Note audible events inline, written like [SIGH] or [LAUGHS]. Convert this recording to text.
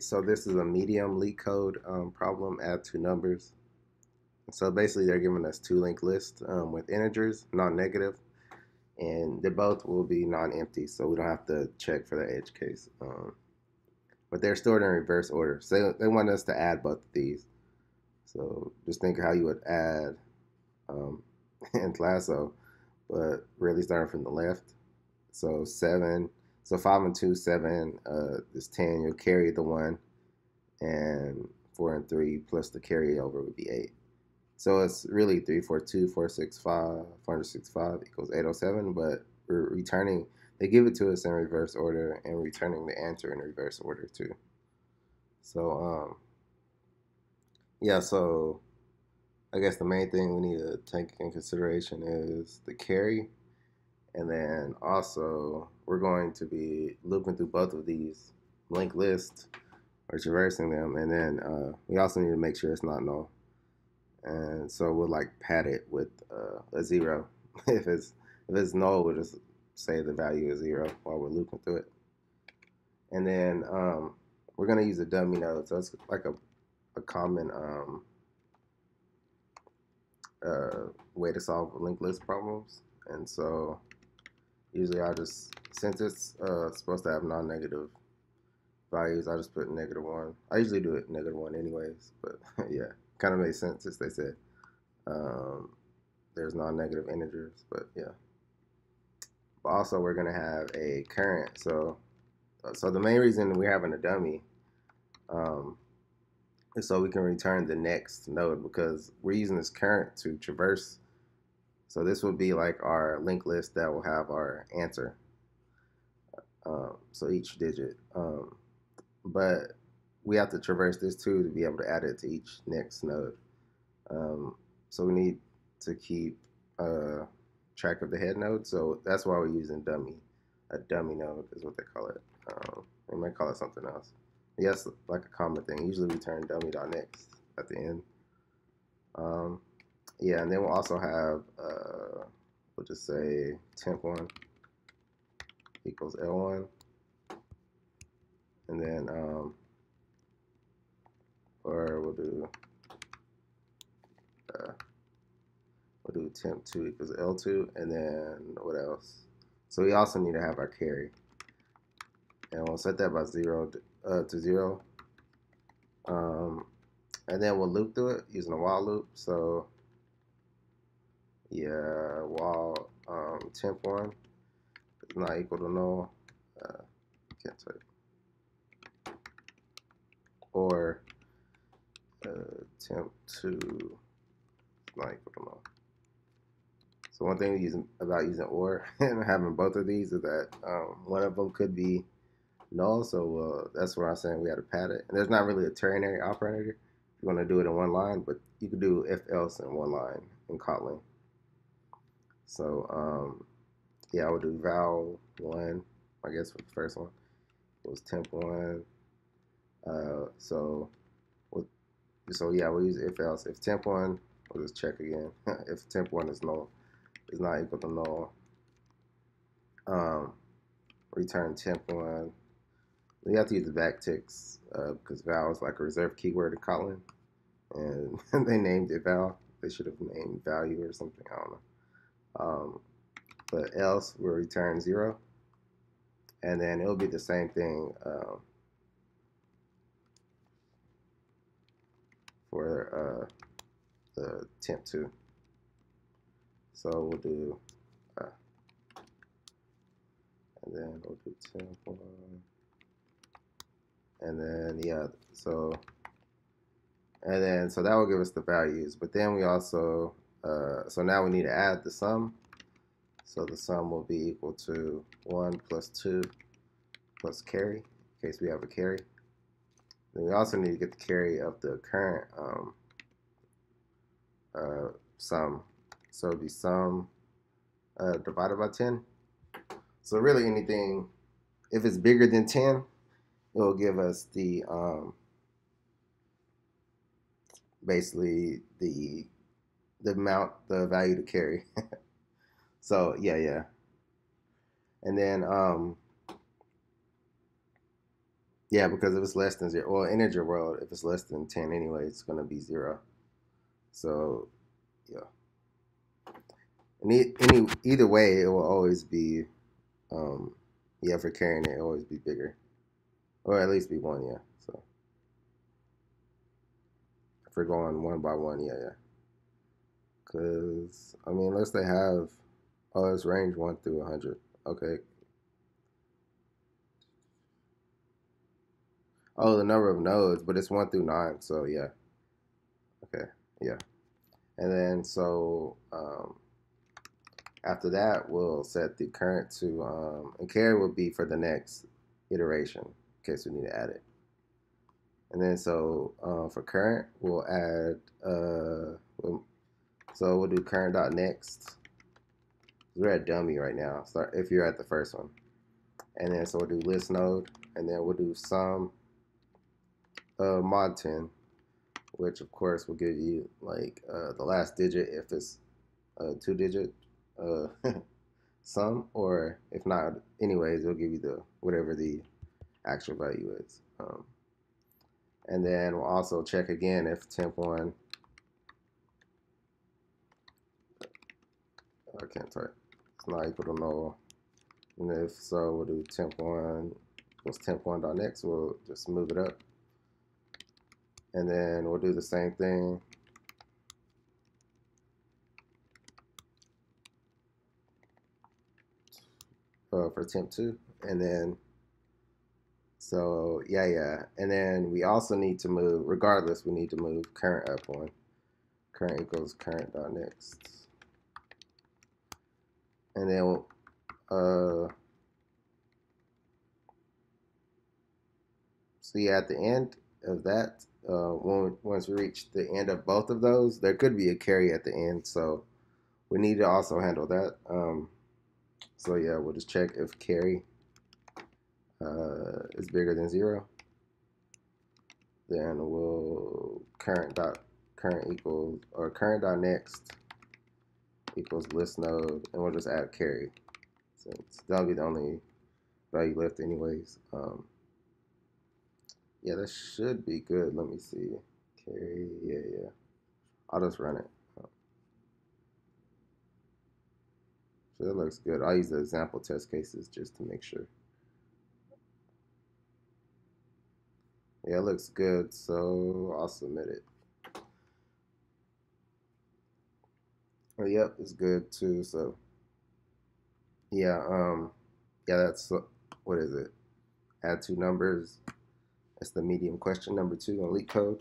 So this is a medium LeetCode um, problem, add two numbers. So basically they're giving us two linked lists um, with integers, non-negative, and they both will be non-empty, so we don't have to check for the edge case. Um, but they're stored in reverse order. So they, they want us to add both of these. So just think how you would add um, [LAUGHS] in Lasso, but really starting from the left. So seven so five and two, seven uh, is ten. You'll carry the one, and four and three plus the carryover would be eight. So it's really three, four, two, four, six, five, four hundred sixty-five equals eight hundred seven. But we're returning. They give it to us in reverse order, and returning the answer in reverse order too. So um, yeah. So I guess the main thing we need to take in consideration is the carry and then also, we're going to be looping through both of these linked lists or traversing them. And then uh, we also need to make sure it's not null. And so we'll like pad it with uh, a zero. [LAUGHS] if it's if it's null, we'll just say the value is zero while we're looping through it. And then um, we're gonna use a dummy node. So it's like a, a common um, uh, way to solve linked list problems. And so usually I just, since it's uh, supposed to have non-negative values, I just put negative one. I usually do it negative one anyways, but [LAUGHS] yeah, kind of makes sense since they said um, there's non-negative integers, but yeah. But also we're gonna have a current, so so the main reason we're having a dummy um, is so we can return the next node because we're using this current to traverse so this would be like our linked list that will have our answer. Um, so each digit. Um, but we have to traverse this too to be able to add it to each next node. Um, so we need to keep uh, track of the head node. So that's why we're using dummy. A dummy node is what they call it. Um, they might call it something else. Yes, like a common thing. Usually we turn dummy.next at the end. Yeah, and then we'll also have, uh, we'll just say temp1 equals L1. And then, um, or we'll do, uh, we'll do temp2 equals L2. And then what else? So we also need to have our carry. And we'll set that by zero to, uh, to zero. Um, and then we'll loop through it using a while loop. So yeah, while um, temp one is not equal to null, uh, can't type, or uh, temp two is not equal to null. So one thing about using or [LAUGHS] and having both of these is that um, one of them could be null. So uh, that's where I'm saying we had to pad it. And there's not really a ternary operator. You want to do it in one line, but you could do if else in one line in Kotlin. So um, yeah, I would do val one, I guess for the first one. It was temp one. Uh, so with, so yeah, we'll use if else. If temp one, we'll just check again. [LAUGHS] if temp one is null, is not equal to null. Um, return temp one. We have to use the backticks uh, because val is like a reserved keyword in Kotlin, and [LAUGHS] they named it val. They should have named value or something. I don't know. Um, but else will return zero. And then it'll be the same thing um, for uh, the temp two. So we'll do, uh, and then we'll do temp one. And then, yeah, so, and then, so that will give us the values. But then we also uh, so now we need to add the sum. So the sum will be equal to 1 plus 2 plus carry, in case we have a carry. Then we also need to get the carry of the current um, uh, sum. So the sum uh, divided by 10. So really anything, if it's bigger than 10, it will give us the, um, basically the the amount, the value to carry. [LAUGHS] so yeah, yeah. And then um, Yeah, because if it's less than zero, well, integer world, if it's less than 10 anyway, it's to be zero. So, yeah. Any, any either way, it will always be, um, yeah, for carrying it, always be bigger, or at least be one, yeah. So, if we're going one by one, yeah, yeah. Because I mean, unless they have, oh, it's range one through a 100. Okay, Oh, the number of nodes, but it's one through nine. So yeah. Okay. Yeah. And then so um, after that, we'll set the current to um, and carry will be for the next iteration in case we need to add it. And then so uh, for current, we'll add. Uh, we'll, so we'll do current dot next. We're at dummy right now. Start if you're at the first one. And then so we'll do list node, and then we'll do sum mod 10, which of course will give you like uh, the last digit if it's a two digit uh, [LAUGHS] sum, or if not, anyways, it'll give you the whatever the actual value is. Um, and then we'll also check again if temp1 I can't type. It's not equal to null. And if so, we'll do temp1 equals temp1.next. We'll just move it up. And then we'll do the same thing. Uh, for temp 2 and then so yeah yeah. And then we also need to move regardless we need to move current up one. Current equals current dot next and then we'll uh see at the end of that uh, once we reach the end of both of those, there could be a carry at the end. So we need to also handle that. Um, so yeah, we'll just check if carry uh, is bigger than zero. Then we'll current dot current equals or current dot next equals list node, and we'll just add carry since that'll be the only value left anyways. Um, yeah, that should be good. Let me see. Carry, yeah, yeah. I'll just run it. So that looks good. I'll use the example test cases just to make sure. Yeah, it looks good, so I'll submit it. Oh, yep, it's good too. So, yeah, um, yeah, that's what is it? Add two numbers. That's the medium question number two on LeetCode.